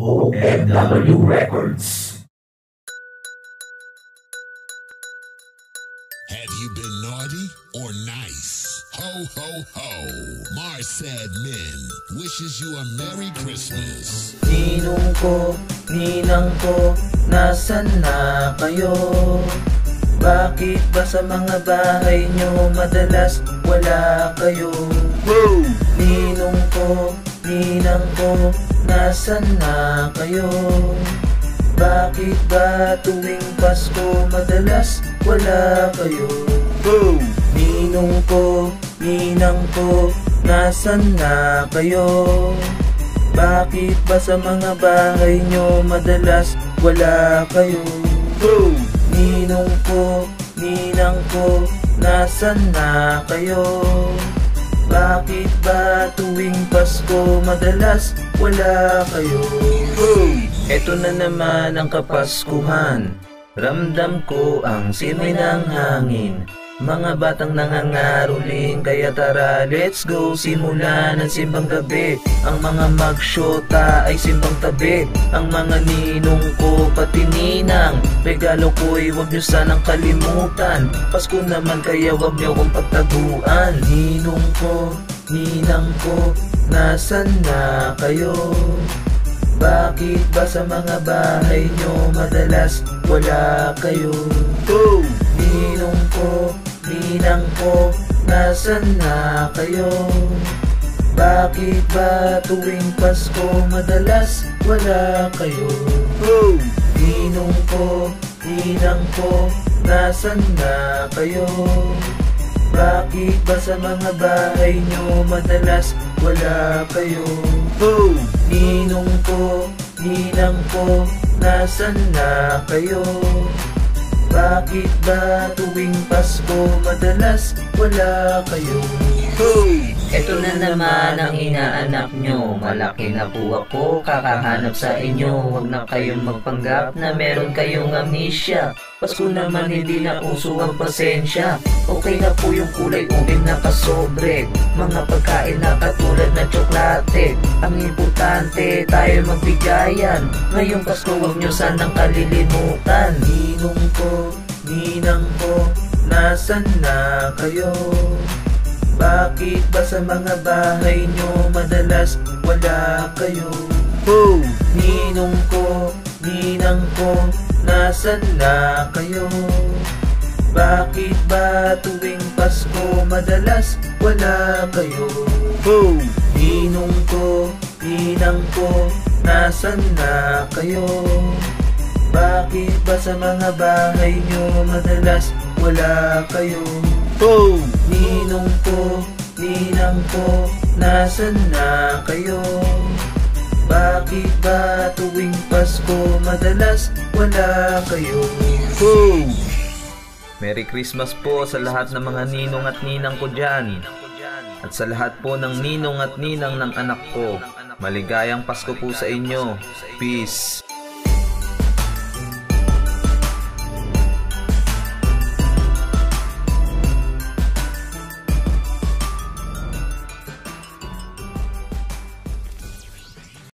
OMW Records. Have you been naughty or nice? Ho, ho, ho. Mars said men wishes you a Merry Christmas. Ninong ko, ninang ko, nasan na kayo? Bakit ba sa mga bahay nyo madalas wala kayo? Ninong ko, ninang ko, nasan na kayo? Bakit ba tuwing Pasko madalas wala kayo? Ninong ko, ninang ko, nasan na kayo? Bakit ba sa mga bahay nyo madalas wala kayo? Ninong ko, ninang ko, nasan na kayo? Bakit ba tuwing Pasko madalas wala kayo? Ito na naman ang kapaskuhan. Ramdam ko ang simoy ng hangin. Mga batang nangangaruling Kaya tara let's go. Simulan ang simbang gabi. Ang mga magsyota ay simbang tabi. Ang mga ninong ko pati ninang. Regalo ko'y huwag nyo sanang kalimutan. Pasko naman kaya huwag nyo kong pagtaguan. Ninong ko, ninang ko Nasaan na kayo? Bakit ba sa mga bahay nyo madalas wala kayo? Ninong ko, ninang ko, nasan na kayo? Bakit ba tuwing Pasko madalas wala kayo? Ninong ko, ninang ko, nasan na kayo? Bakit ba sa mga bahay nyo madalas wala kayo? Ninong ko, ninang ko, nasan na kayo? Bakit ba tuwing Pasko madalas wala kayo? Ito na naman ang inaanak nyo. Malaki na po ako, kakahanap sa inyo. Huwag na kayong magpanggap na meron kayong amnesia. Pasko naman hindi na uso ang pasensya. Okay na po yung kulay ube na kasobre. Mga pagkain na katulad na tsoklate. Ang importante tayo magbigayan. Ngayong Pasko huwag nyo sanang kalilimutan. Ninong ko, ninang ko, nasan na kayo? Bakit ba sa mga bahay nyo madalas wala kayo? Ninong ko, ninang ko, nasan na kayo? Bakit ba tuwing Pasko madalas wala kayo? Ninong ko, ninang ko, nasan na kayo? Bakit ba sa mga bahay nyo madalas wala kayo? Ninong ko, ninang ko, nasan na kayo? Bakit ba tuwing Pasko madalas wala kayo? Merry Christmas po sa lahat ng mga ninong at ninang ko dyan. At sa lahat po ng ninong at ninang ng anak ko. Maligayang Pasko po sa inyo. Peace.